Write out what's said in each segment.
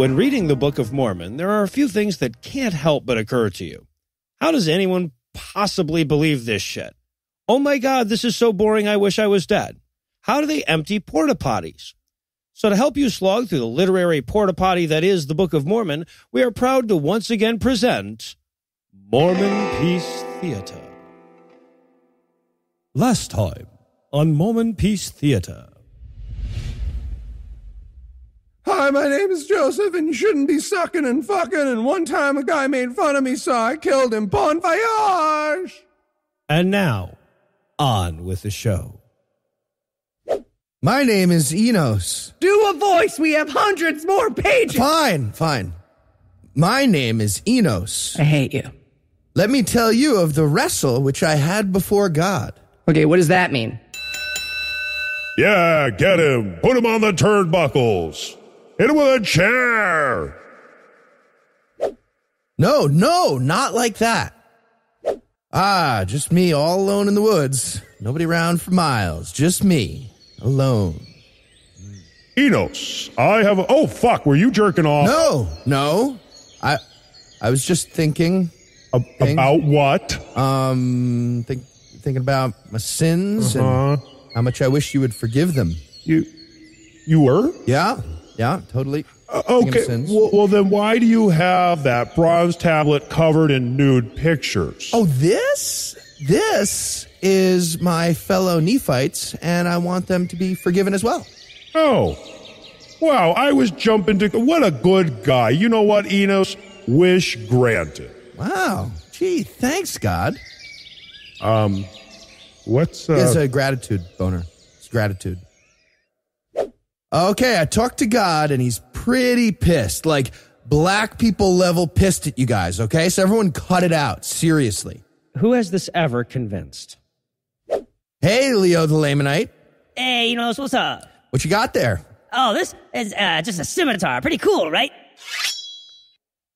When reading the Book of Mormon, there are a few things that can't help but occur to you. How does anyone possibly believe this shit? Oh my God, this is so boring, I wish I was dead. How do they empty porta potties? So, to help you slog through the literary porta potty that is the Book of Mormon, we are proud to once again present Mormonpiece Theater. Last time on Mormonpiece Theater. Hi, my name is Joseph, and you shouldn't be sucking and fucking. And one time a guy made fun of me, so I killed him. Bon voyage! And now, on with the show. My name is Enos. Do a voice. We have hundreds more pages. Fine, fine. My name is Enos. I hate you. Let me tell you of the wrestle which I had before God. Okay, what does that mean? Yeah, get him. Put him on the turnbuckles. Hit him with a chair. No, no, not like that. Ah, just me all alone in the woods. Nobody around for miles. Just me, alone. Enos, I have. A, oh fuck, were you jerking off? No, no. I I was just thinking A- about what? um think, thinking about my sins Uh-huh. and how much I wish you would forgive them. You, you were. Yeah. Yeah, totally. Uh, okay. Well, well, then why do you have that bronze tablet covered in nude pictures? Oh, this? This is my fellow Nephites, and I want them to be forgiven as well. Oh. Wow, I was jumping to. What a good guy. You know what, Enos? Wish granted. Wow. Gee, thanks, God. Um, what's. Uh, It's a gratitude boner. It's gratitude. Okay, I talked to God, and he's pretty pissed. Like, black people level pissed at you guys, okay? So everyone cut it out. Seriously. Who has this ever convinced? Hey, Leo the Lamanite. Hey, you know, what's up? What you got there? Oh, this is uh, just a scimitar. Pretty cool, right?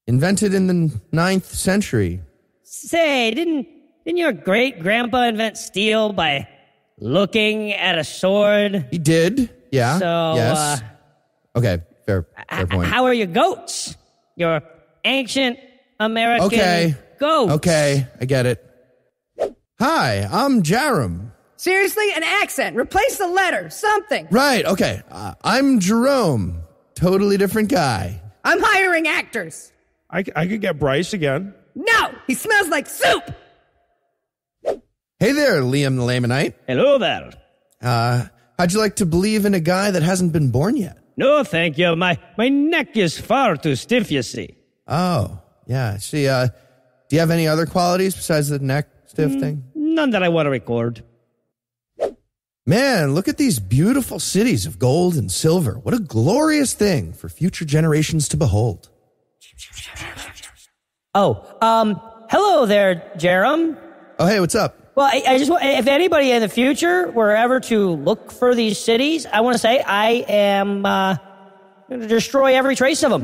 Invented in the ninth century. Say, didn't didn't your great grandpa invent steel by looking at a sword? He did. Yeah. So, yes. uh, okay. Fair, fair H- point. how are your goats? Your ancient American Okay. goats. Okay, I get it. Hi, I'm Jarom. Seriously, an accent. Replace the letter. Something. Right, okay. Uh, I'm Jerome. Totally different guy. I'm hiring actors. I, I could get Bryce again. No, he smells like soup. Hey there, Liam the Lamanite. Hello there. Uh, how'd you like to believe in a guy that hasn't been born yet? No, thank you. My my neck is far too stiff, you see. Oh, yeah. See, uh, do you have any other qualities besides the neck stiff thing? None that I want to record. Man, look at these beautiful cities of gold and silver. What a glorious thing for future generations to behold. Oh, um, hello there, Jerem. Oh, hey, what's up? Well, I, I just want, if anybody in the future were ever to look for these cities, I want to say I am uh, going to destroy every trace of them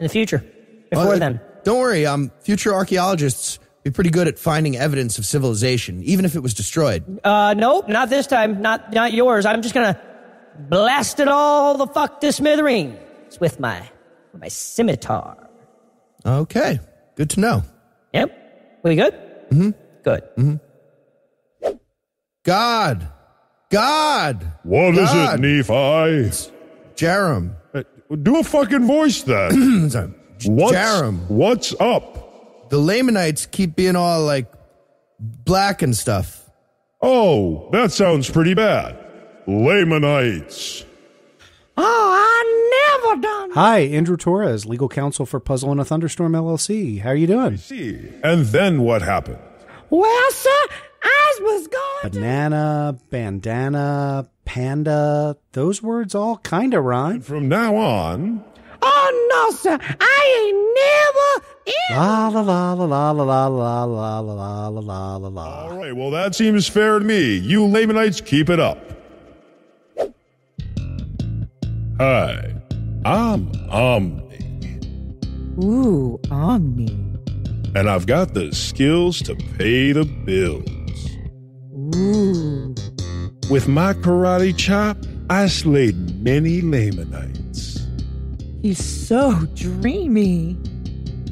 in the future. Before Well, then, Don't worry, um, future archaeologists be pretty good at finding evidence of civilization, even if it was destroyed. uh, nope, not this time, not not yours. I'm just gonna blast it all the fuck to smithereens with my with my scimitar. Okay, good to know. Yep, we good? Mm-hmm. Good. God, God, What is God. it, Nephi? Jerem, Uh, Do a fucking voice then. Sorry. What's, Jerem. what's up? The Lamanites keep being all like black and stuff. Oh, that sounds pretty bad. Lamanites. Oh, I never done. Hi, Andrew Torres, legal counsel for Puzzle in a Thunderstorm LLC. How are you doing? See. And then what happened? Well, sir, I was Banana, bandana, panda, those words all kind of rhyme. From now on, Oh no, sir, I ain't never. La la la la la la la la la la la la la la. all right, well, that seems fair to me. You Lamanites keep it up. Hi, I'm Omni, Ooh, Omni. and I've got the skills to pay the bills. Ooh. With my karate chop, I slayed many Lamanites. He's so dreamy.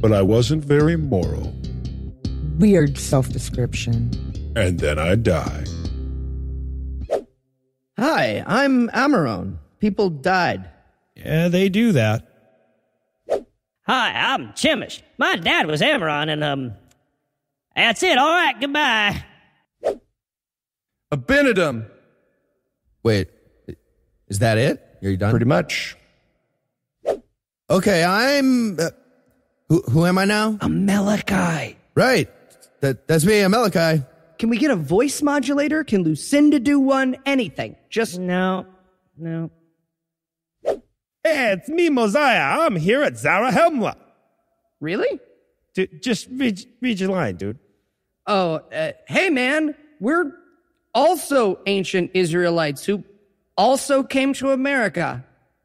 But I wasn't very moral. Weird self description. And then I die. Hi, I'm Amarone. People died. Yeah, they do that. Hi, I'm Chemish. My dad was Amaron, and um, that's it. All right, goodbye. Abinadom. Wait, is that it? Are you done? Pretty much. Okay, I'm. Uh, who who am I now? Amaleki. Right, that that's me, Amaleki. Can we get a voice modulator? Can Lucinda do one? Anything. Just No, no. Hey, it's me, Mosiah. I'm here at Zarahemla. really? D- just read, read your line, dude. Oh, uh, hey man, we're also ancient Israelites who also came to America.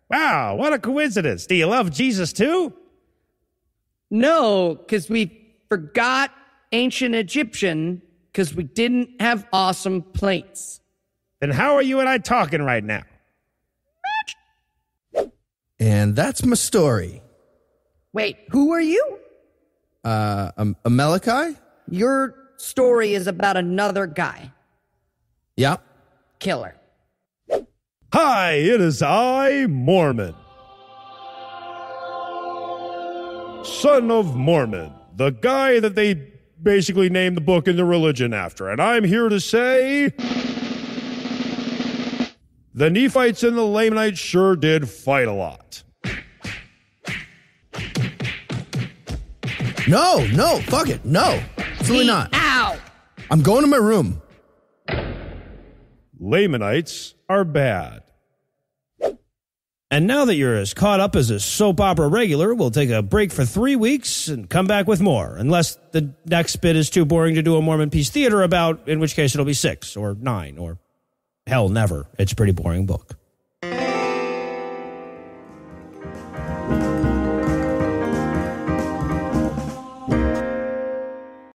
Wow, what a coincidence. Do you love Jesus too? No, because we forgot ancient Egyptian because we didn't have awesome plates. Then how are you and I talking right now? And that's my story. Wait, who are you? Uh, um, Amaleki? Your story is about another guy. Yeah. Killer. Hi, it is I, Mormon. Son of Mormon, the guy that they basically named the book in the religion after. And I'm here to say. The Nephites and the Lamanites sure did fight a lot. No, no, fuck it. No. Absolutely not. Ow! I'm going to my room. Lamanites are bad. And now that you're as caught up as a soap opera regular, we'll take a break for three weeks and come back with more. Unless the next bit is too boring to do a Mormonpiece Theater about, in which case it'll be six or nine or hell, never. It's a pretty boring book.